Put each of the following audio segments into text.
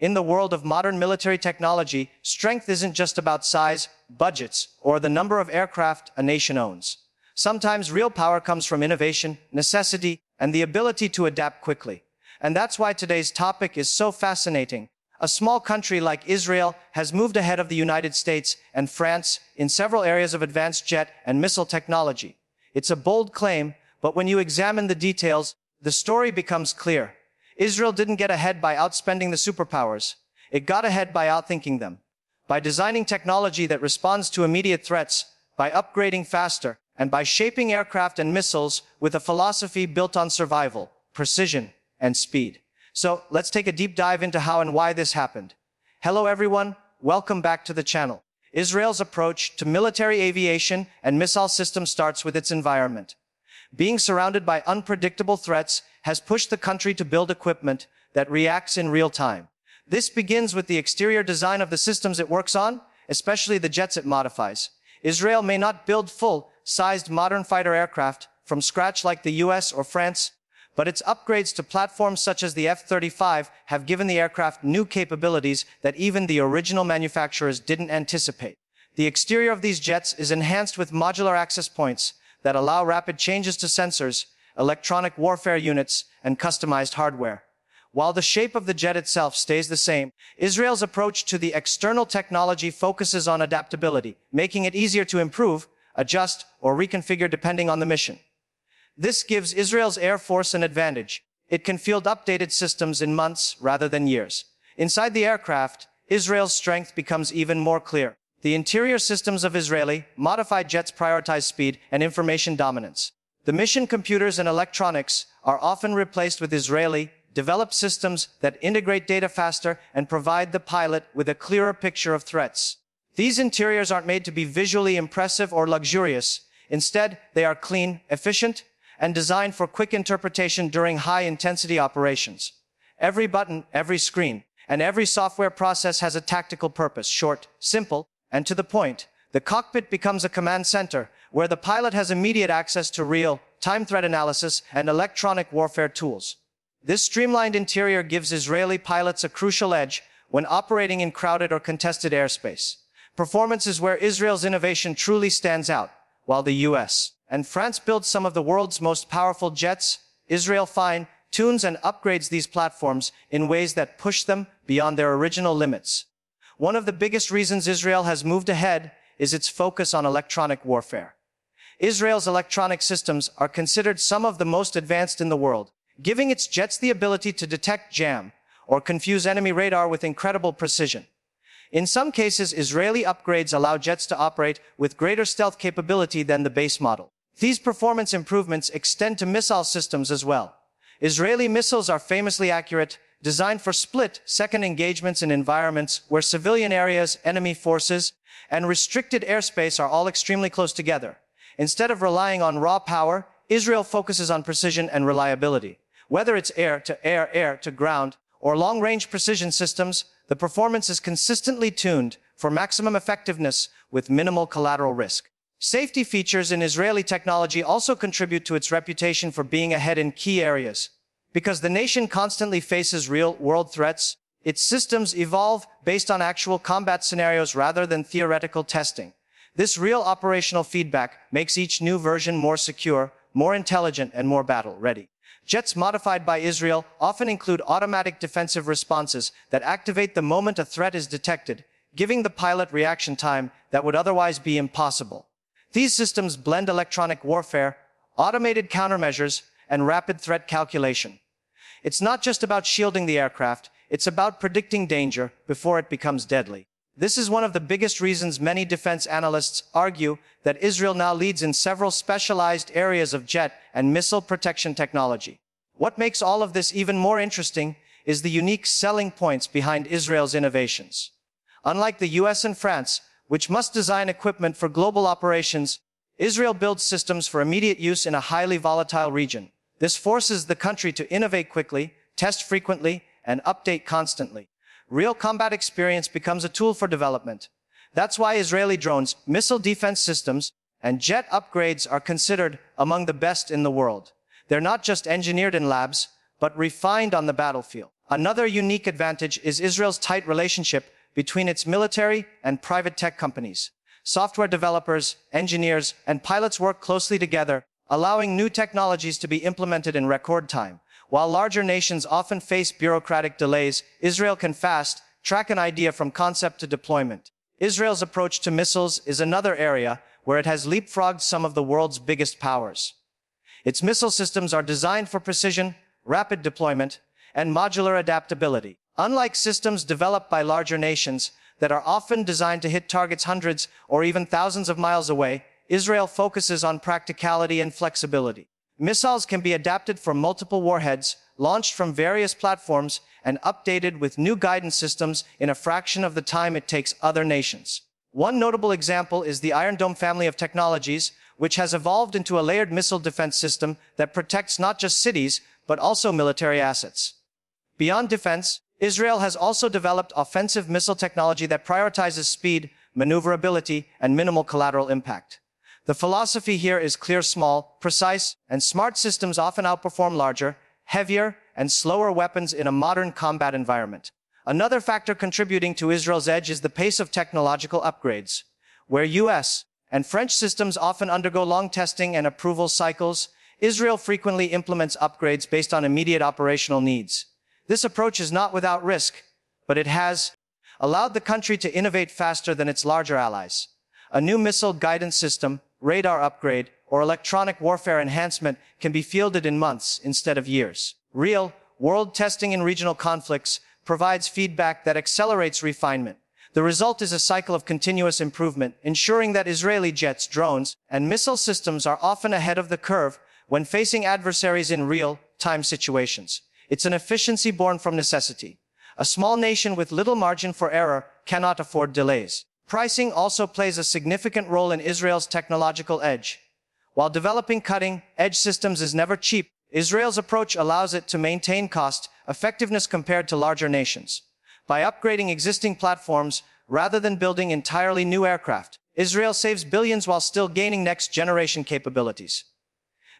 In the world of modern military technology, strength isn't just about size, budgets, or the number of aircraft a nation owns. Sometimes real power comes from innovation, necessity, and the ability to adapt quickly. And that's why today's topic is so fascinating. A small country like Israel has moved ahead of the United States and France in several areas of advanced jet and missile technology. It's a bold claim, but when you examine the details, the story becomes clear. Israel didn't get ahead by outspending the superpowers. It got ahead by outthinking them. By designing technology that responds to immediate threats, by upgrading faster, and by shaping aircraft and missiles with a philosophy built on survival, precision, and speed. So let's take a deep dive into how and why this happened. Hello everyone, welcome back to the channel. Israel's approach to military aviation and missile systems starts with its environment. Being surrounded by unpredictable threats has pushed the country to build equipment that reacts in real time. This begins with the exterior design of the systems it works on, especially the jets it modifies. Israel may not build full-sized modern fighter aircraft from scratch like the US or France, but its upgrades to platforms such as the F-35 have given the aircraft new capabilities that even the original manufacturers didn't anticipate. The exterior of these jets is enhanced with modular access points that allow rapid changes to sensors, electronic warfare units, and customized hardware. While the shape of the jet itself stays the same, Israel's approach to the external technology focuses on adaptability, making it easier to improve, adjust, or reconfigure depending on the mission. This gives Israel's Air Force an advantage. It can field updated systems in months rather than years. Inside the aircraft, Israel's strength becomes even more clear. The interior systems of Israeli modified jets prioritize speed and information dominance. The mission computers and electronics are often replaced with Israeli developed systems that integrate data faster and provide the pilot with a clearer picture of threats. These interiors aren't made to be visually impressive or luxurious. Instead, they are clean, efficient, and designed for quick interpretation during high-intensity operations. Every button, every screen, and every software process has a tactical purpose, short, simple, and to the point. The cockpit becomes a command center where the pilot has immediate access to real, time threat analysis and electronic warfare tools. This streamlined interior gives Israeli pilots a crucial edge when operating in crowded or contested airspace. Performance is where Israel's innovation truly stands out, while the US and France build some of the world's most powerful jets, Israel fine tunes and upgrades these platforms in ways that push them beyond their original limits. One of the biggest reasons Israel has moved ahead is its focus on electronic warfare. Israel's electronic systems are considered some of the most advanced in the world, giving its jets the ability to detect jam or confuse enemy radar with incredible precision. In some cases, Israeli upgrades allow jets to operate with greater stealth capability than the base model. These performance improvements extend to missile systems as well. Israeli missiles are famously accurate, designed for split-second engagements in environments where civilian areas, enemy forces, and restricted airspace are all extremely close together. Instead of relying on raw power, Israel focuses on precision and reliability. Whether it's air to air, air to ground, or long-range precision systems, the performance is consistently tuned for maximum effectiveness with minimal collateral risk. Safety features in Israeli technology also contribute to its reputation for being ahead in key areas. Because the nation constantly faces real-world threats, its systems evolve based on actual combat scenarios rather than theoretical testing. This real operational feedback makes each new version more secure, more intelligent, and more battle-ready. Jets modified by Israel often include automatic defensive responses that activate the moment a threat is detected, giving the pilot reaction time that would otherwise be impossible. These systems blend electronic warfare, automated countermeasures, and rapid threat calculation. It's not just about shielding the aircraft, it's about predicting danger before it becomes deadly. This is one of the biggest reasons many defense analysts argue that Israel now leads in several specialized areas of jet and missile protection technology. What makes all of this even more interesting is the unique selling points behind Israel's innovations. Unlike the US and France, which must design equipment for global operations, Israel builds systems for immediate use in a highly volatile region. This forces the country to innovate quickly, test frequently, and update constantly. Real combat experience becomes a tool for development. That's why Israeli drones, missile defense systems, and jet upgrades are considered among the best in the world. They're not just engineered in labs, but refined on the battlefield. Another unique advantage is Israel's tight relationship between its military and private tech companies. Software developers, engineers, and pilots work closely together, allowing new technologies to be implemented in record time. While larger nations often face bureaucratic delays, Israel can fast track an idea from concept to deployment. Israel's approach to missiles is another area where it has leapfrogged some of the world's biggest powers. Its missile systems are designed for precision, rapid deployment, and modular adaptability. Unlike systems developed by larger nations that are often designed to hit targets hundreds or even thousands of miles away, Israel focuses on practicality and flexibility. Missiles can be adapted for multiple warheads, launched from various platforms, and updated with new guidance systems in a fraction of the time it takes other nations. One notable example is the Iron Dome family of technologies, which has evolved into a layered missile defense system that protects not just cities, but also military assets. Beyond defense, Israel has also developed offensive missile technology that prioritizes speed, maneuverability, and minimal collateral impact. The philosophy here is clear small, precise, and smart systems often outperform larger, heavier, and slower weapons in a modern combat environment. Another factor contributing to Israel's edge is the pace of technological upgrades. Where US and French systems often undergo long testing and approval cycles, Israel frequently implements upgrades based on immediate operational needs. This approach is not without risk, but it has allowed the country to innovate faster than its larger allies. A new missile guidance system, radar upgrade, or electronic warfare enhancement can be fielded in months instead of years. Real, world testing in regional conflicts provides feedback that accelerates refinement. The result is a cycle of continuous improvement, ensuring that Israeli jets, drones, and missile systems are often ahead of the curve when facing adversaries in real-time situations. It's an efficiency born from necessity. A small nation with little margin for error cannot afford delays. Pricing also plays a significant role in Israel's technological edge. While developing cutting-edge systems is never cheap, Israel's approach allows it to maintain cost effectiveness compared to larger nations. By upgrading existing platforms rather than building entirely new aircraft, Israel saves billions while still gaining next-generation capabilities.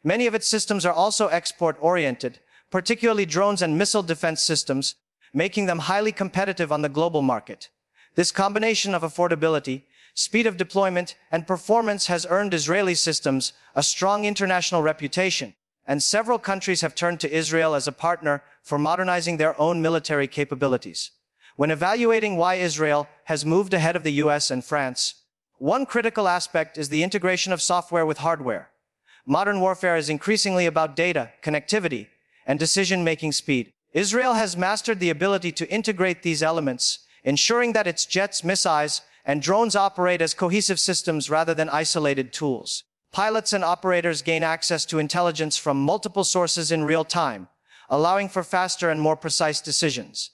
Many of its systems are also export-oriented, particularly drones and missile defense systems, making them highly competitive on the global market. This combination of affordability, speed of deployment, and performance has earned Israeli systems a strong international reputation, and several countries have turned to Israel as a partner for modernizing their own military capabilities. When evaluating why Israel has moved ahead of the US and France, one critical aspect is the integration of software with hardware. Modern warfare is increasingly about data, connectivity, and decision-making speed. Israel has mastered the ability to integrate these elements, ensuring that its jets, missiles, and drones operate as cohesive systems rather than isolated tools. Pilots and operators gain access to intelligence from multiple sources in real time, allowing for faster and more precise decisions.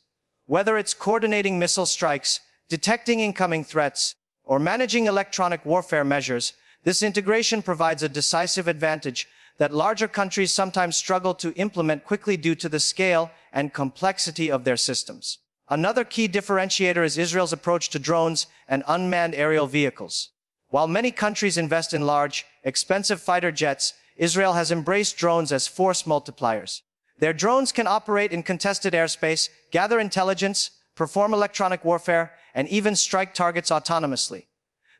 Whether it's coordinating missile strikes, detecting incoming threats, or managing electronic warfare measures, this integration provides a decisive advantage that larger countries sometimes struggle to implement quickly due to the scale and complexity of their systems. Another key differentiator is Israel's approach to drones and unmanned aerial vehicles. While many countries invest in large, expensive fighter jets, Israel has embraced drones as force multipliers. Their drones can operate in contested airspace, gather intelligence, perform electronic warfare, and even strike targets autonomously.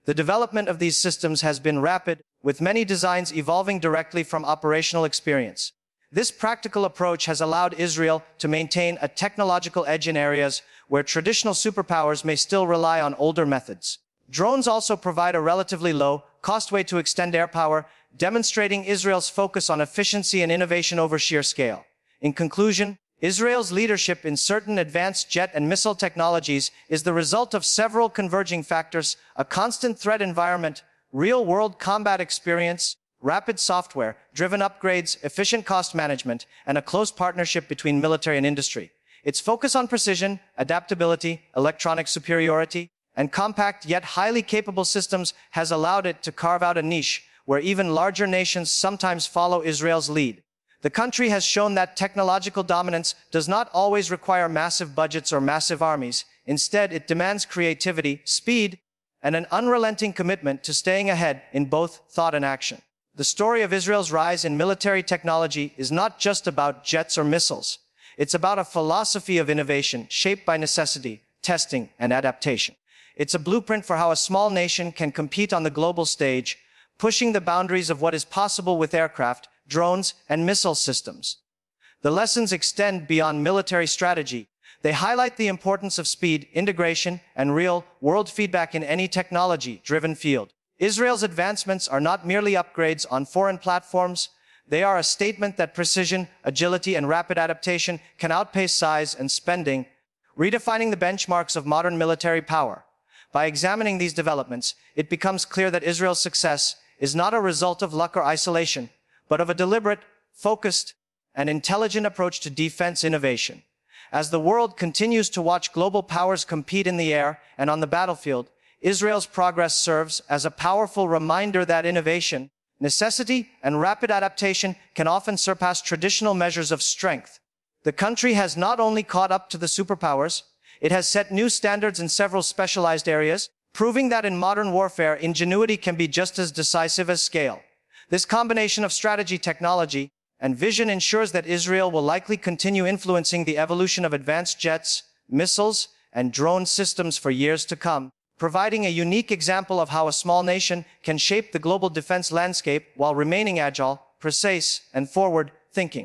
The development of these systems has been rapid, with many designs evolving directly from operational experience. This practical approach has allowed Israel to maintain a technological edge in areas where traditional superpowers may still rely on older methods. Drones also provide a relatively low cost way to extend air power, demonstrating Israel's focus on efficiency and innovation over sheer scale. In conclusion, Israel's leadership in certain advanced jet and missile technologies is the result of several converging factors, a constant threat environment, real-world combat experience, rapid software, driven upgrades, efficient cost management, and a close partnership between military and industry. Its focus on precision, adaptability, electronic superiority, and compact yet highly capable systems has allowed it to carve out a niche where even larger nations sometimes follow Israel's lead. The country has shown that technological dominance does not always require massive budgets or massive armies. Instead, it demands creativity, speed, and an unrelenting commitment to staying ahead in both thought and action. The story of Israel's rise in military technology is not just about jets or missiles. It's about a philosophy of innovation shaped by necessity, testing, and adaptation. It's a blueprint for how a small nation can compete on the global stage, pushing the boundaries of what is possible with aircraft, drones, and missile systems. The lessons extend beyond military strategy. They highlight the importance of speed, integration, and real world feedback in any technology driven field. Israel's advancements are not merely upgrades on foreign platforms. They are a statement that precision, agility, and rapid adaptation can outpace size and spending, redefining the benchmarks of modern military power. By examining these developments, it becomes clear that Israel's success is not a result of luck or isolation, but of a deliberate, focused, and intelligent approach to defense innovation. As the world continues to watch global powers compete in the air and on the battlefield, Israel's progress serves as a powerful reminder that innovation, necessity, and rapid adaptation can often surpass traditional measures of strength. The country has not only caught up to the superpowers, it has set new standards in several specialized areas, proving that in modern warfare, ingenuity can be just as decisive as scale. This combination of strategy, technology, and vision ensures that Israel will likely continue influencing the evolution of advanced jets, missiles, and drone systems for years to come, providing a unique example of how a small nation can shape the global defense landscape while remaining agile, precise, and forward-thinking.